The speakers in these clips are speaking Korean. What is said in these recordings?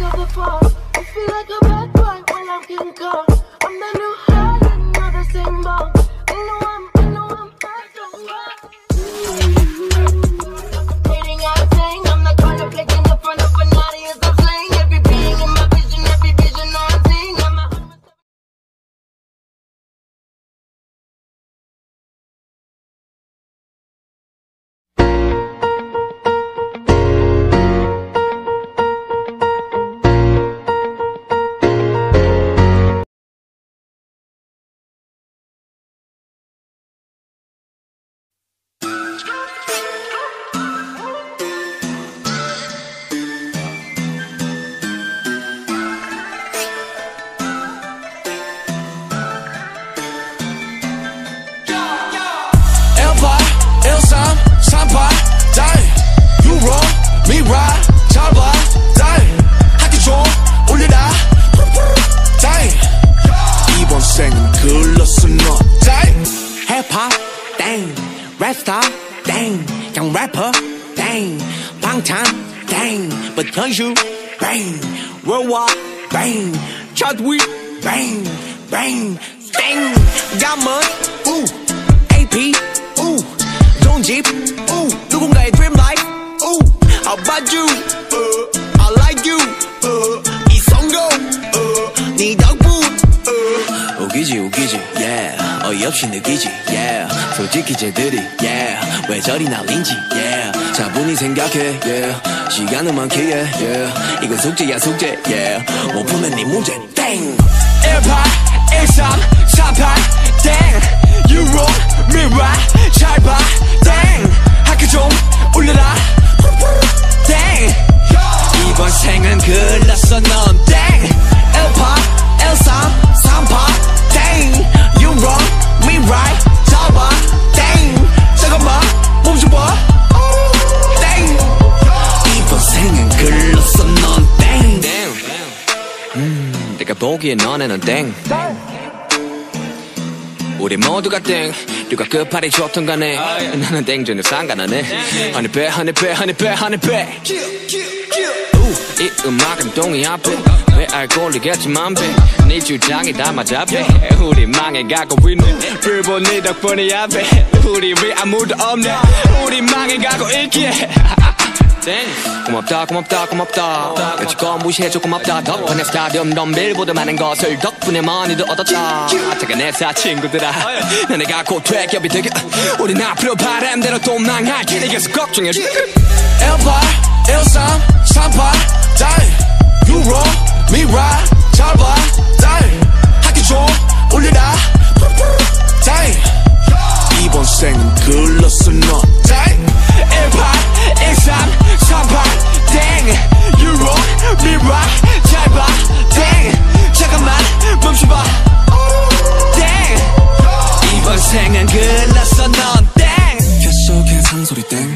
of the fall. I feel like a bad boy when I'm getting caught. I'm the new high, not the same. 차트 위 뱅, 뱅, 땡 가문 우 AP 우 좋은 집 우, 누군가의 dream life 우 How about you uh, I like you uh, 이성도 uh, 네 덕분 uh. 우기지 우기지 yeah. 어이없이 느끼지 yeah. 솔직히 쟤들이 yeah. 왜 저리 날린지 yeah. 차분히 생각해 yeah. 시간은 많기에 yeah. 이건 숙제야 숙제 yeah. 못 푸면 네 문제 땡 18, 13, 38, 땡 You wrong, me right, 보기에 너네는 땡. 우리 모두가 땡. 누가 끝발이 좋던 간에. 나는 땡 전혀 상관하네. 허니배 허니배 허니배 허니배 이 음악은 동이 앞에. 왜 알고리겠지만 배네 주장이 다 맞아 배. 우리 망해가고 있네. 네 덕분이야 배 우리 왜 아무도 없네. 우리 망해가고 있기에. 땡. 고맙다 고맙다 고맙다. 여지껏 무시해줘 고맙다. 덕분에 스타디움 덤빌보다 많은 것을 덕분에 많이도 얻었다. 내사 친구들아 너네가 곧 퇴격이 되게 우린 앞으로 바람대로 또 망할 길에게서 걱정해줘 L8, L3, 38, die You wrong, me right, 잘 봐, die 학기 좀 올려라, die 이번 생은 글렀어 너, die 18, 13, 38, 땡 You wrong, me right, 잘 봐, 땡 잠깐만 멈춰봐, 땡 이번 생은 글렀어 넌, 땡 계속해 상소리 땡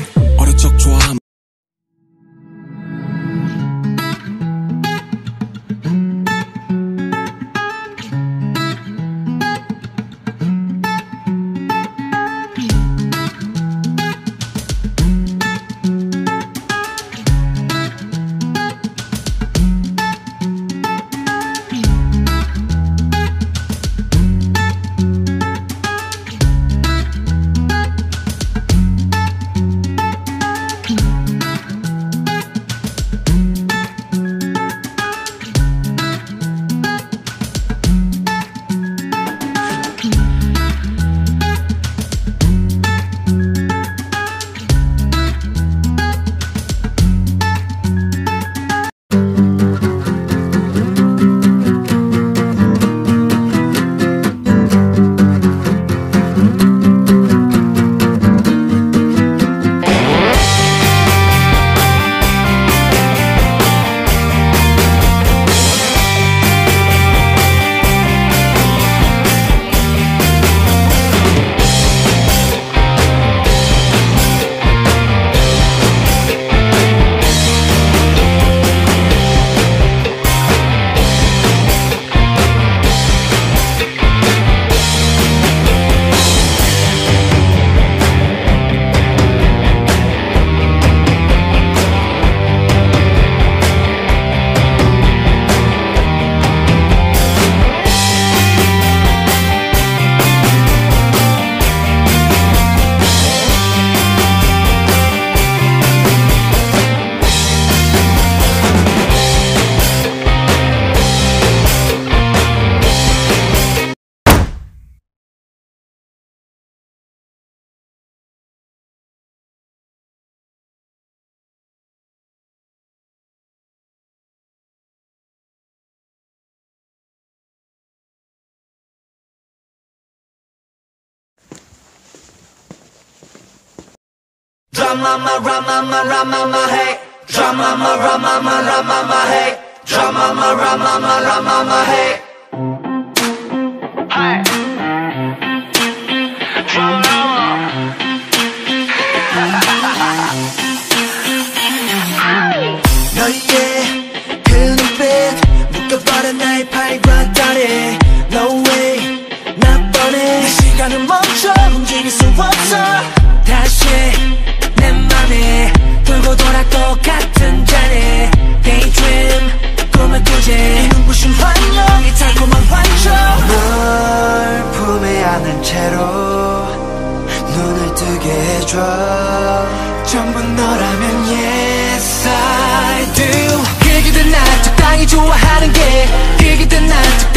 mama rama mama mama hey. Drama mama rama mama mama hey. Drama mama rama mama mama hey. Hey. 똑같은 잔에 Daydream 꿈을 꾸지 눈부신 환영이 달콤한 환청 널 품에 안은 채로 눈을 뜨게 해줘. 전부 너라면 yes I do. 그기든 난 적당히 좋아하는 게 그기든 난 적당히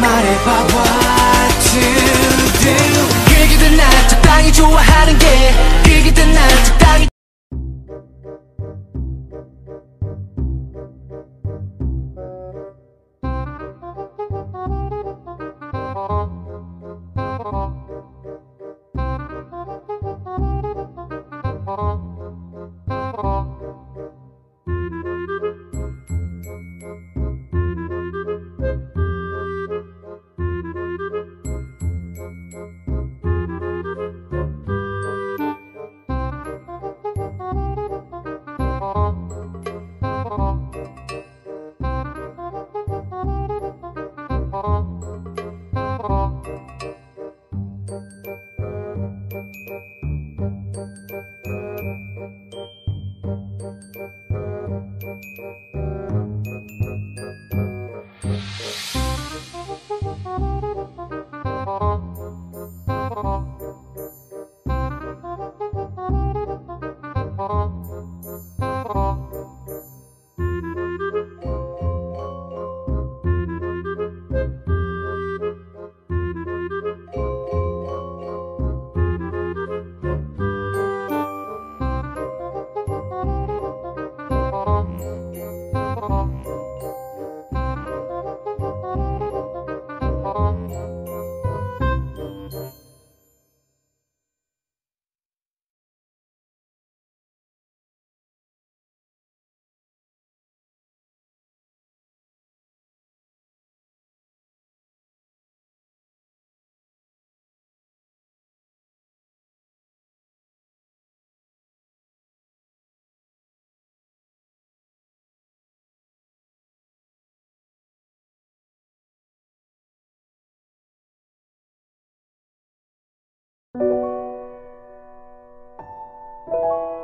말해봐 you.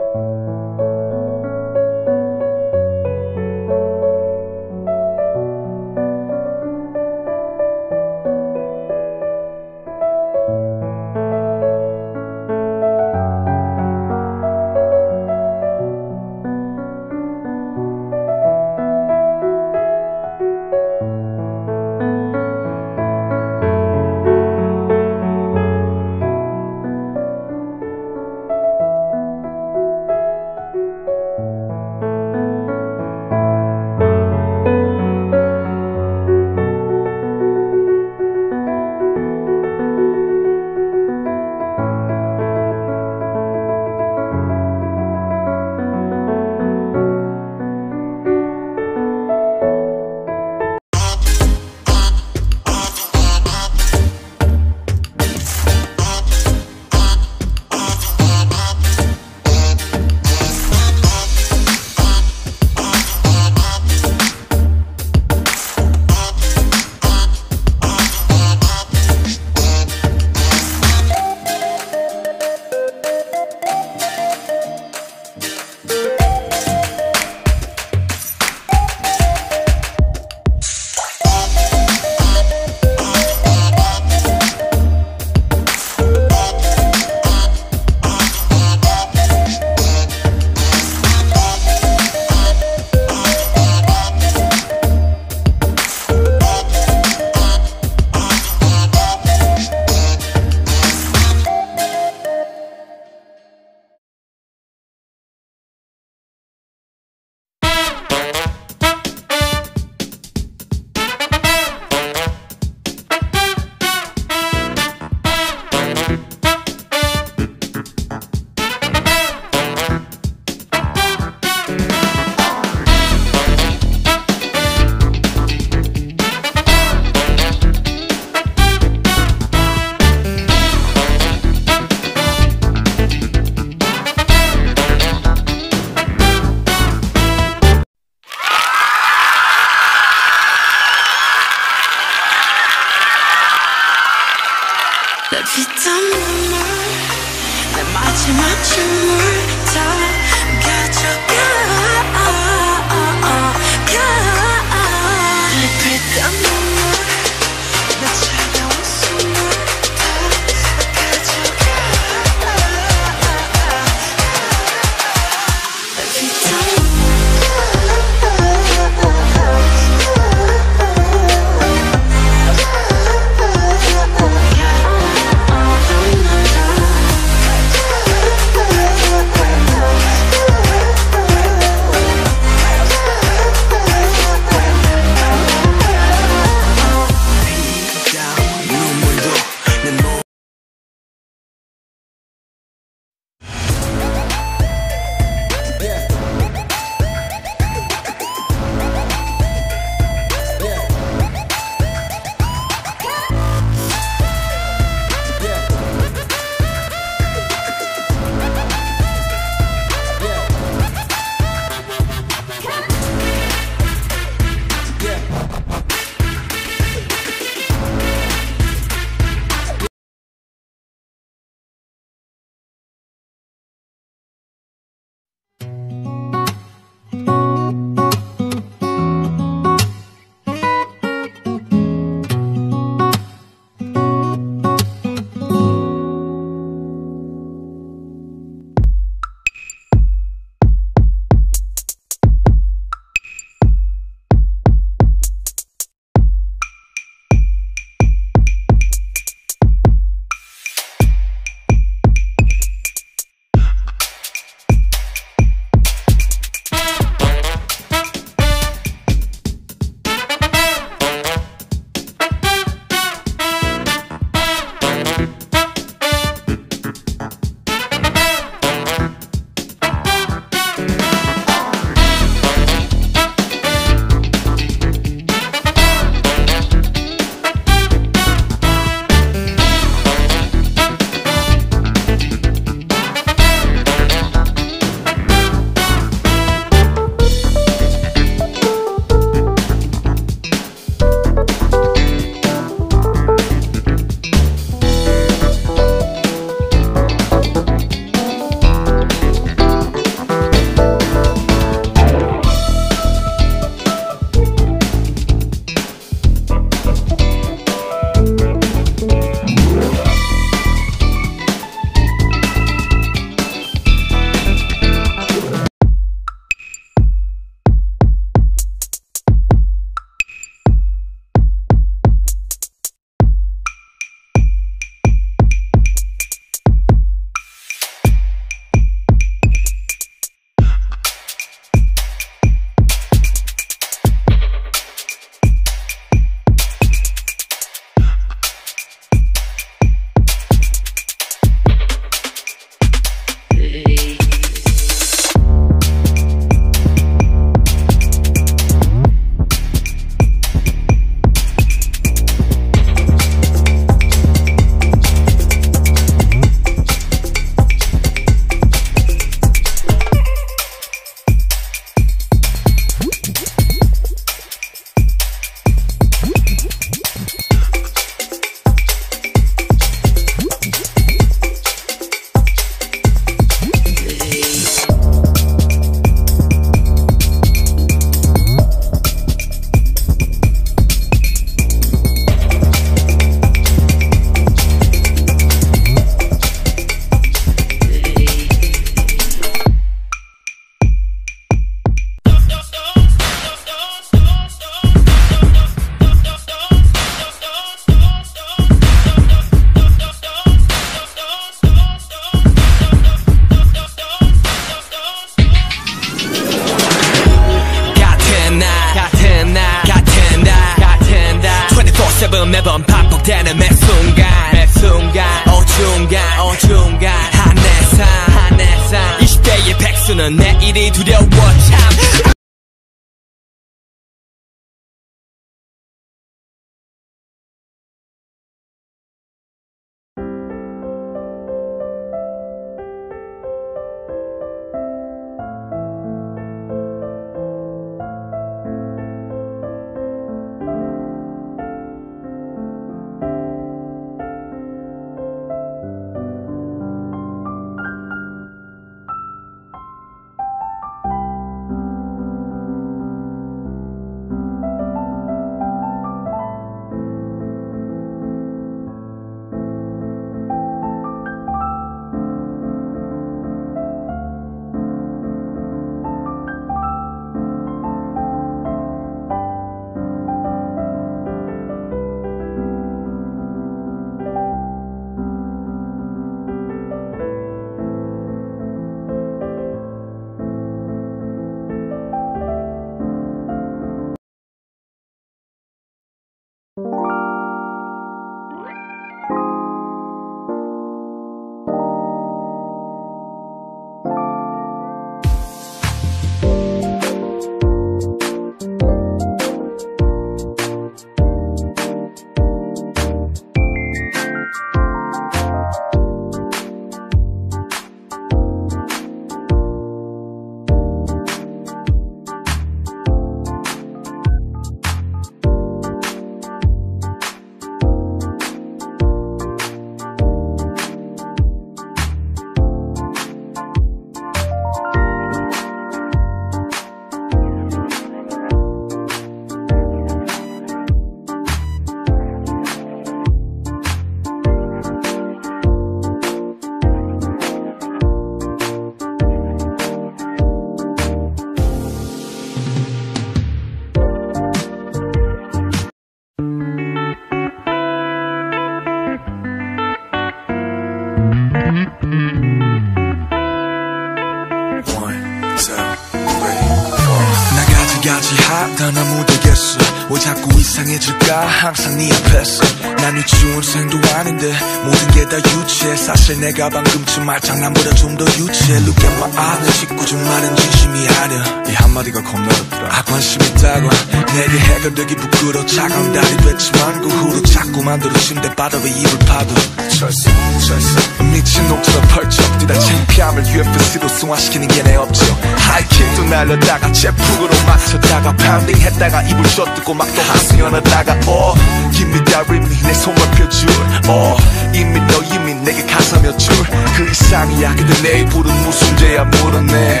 언제까지 하다 나 못되겠어 왜 자꾸 이상해질까? 항상 네 앞에서 난 유치원생도 아닌데 모든 게 다 유치해. 사실 내가 방금쯤 말 장난보다 좀 더 유치해. Look at my eyes 짓고 좀 말은 진심이 아니야. 이 한마디가 겁나 어렵더라. 아 관심 있다고 내게 해가 되기 부끄러 차가운 달이 됐지만 그 후로 자꾸 만들어 침대 바닥에 입을 파도 철수 철수 미친 놈처럼 펼쳐 뛰다 창피함을 UFC로 승화시키는 게 내 업적. 하이킥도 날렸다가 제품으로 맞췄다가 파운딩 했다가 입을 젖뜨고 막또 하승연하다가 어 Give me that rhythm 내 손을 펴줄. 어 이미 너 이미 내게 가사 몇줄그 이상이야 근데 내 입으로는 무슨 죄야 물었네.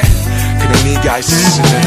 그래 네가 있으면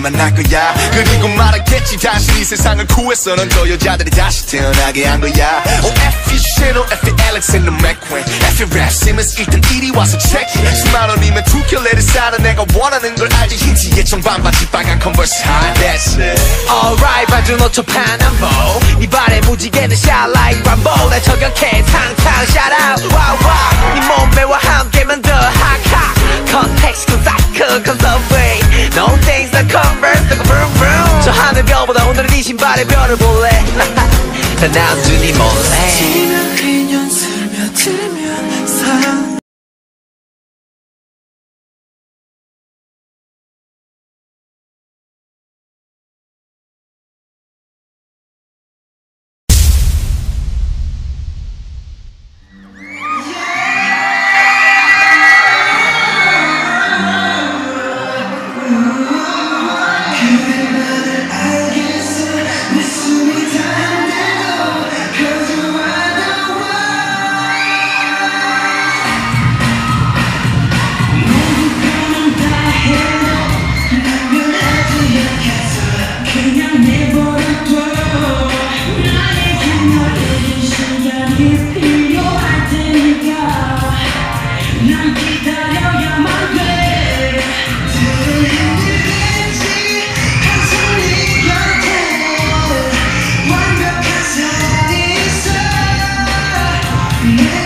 만날 거야. 그리고 말하겠지. 다시 이 세상을 구했어. 넌 저 여자들이 다시 태어나게 한 거야. Oh F you Chanel F you Alexander McQueen F you Raf Simons 일단 이리 와서 체크해 수만 원이면 두 켤레를 사는 내가 원하는 걸 알지. 흰티에 청반바지 빨간 컨버스 high That's it. Alright 봐준 5초 파남보 네 발에 무지개는 shine like Rambo 날 저격해. 탕탕 shout out. Wow 네 몸매와 함께만 더 hot Context 그그 love way No things that converse like vroom vroom 저 하늘 별보다 오늘은 네 신발에 별을 볼래 난 남준이 몰래 지면 그년 스며들면 사랑 Yeah.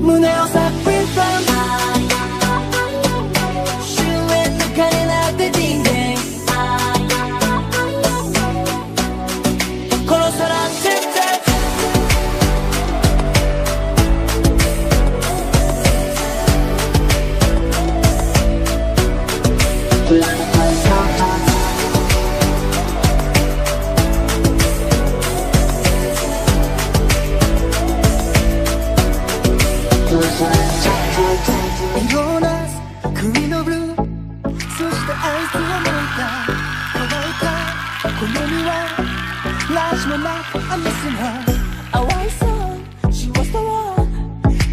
胸を私もなあ missing her I was so she was the one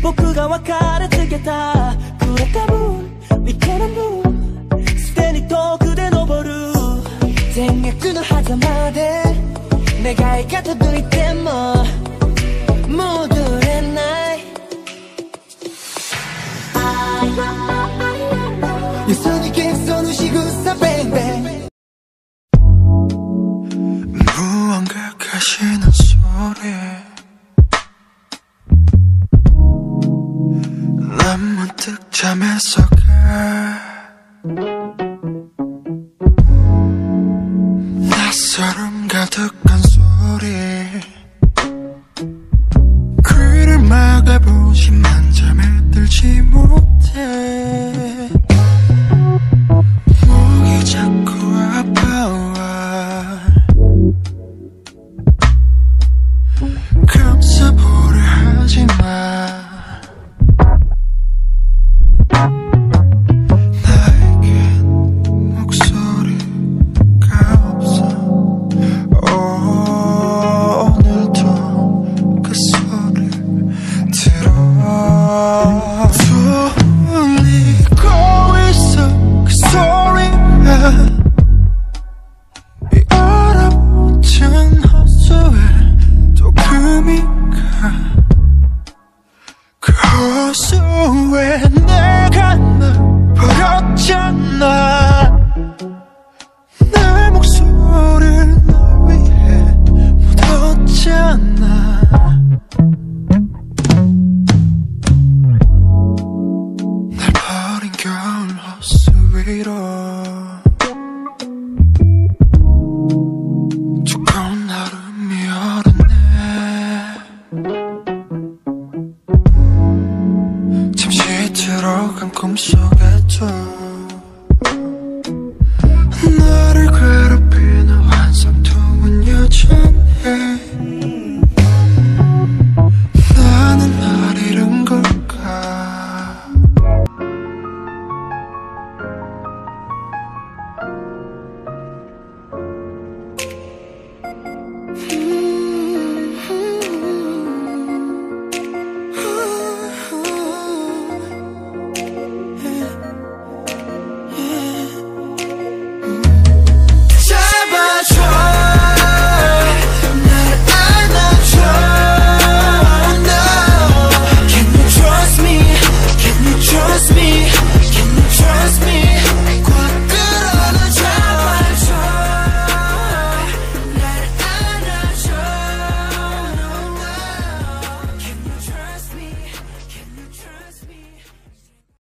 僕が別れ告げたくれた分 We can't move すでに遠くで登る全額の狭間で願いが届いても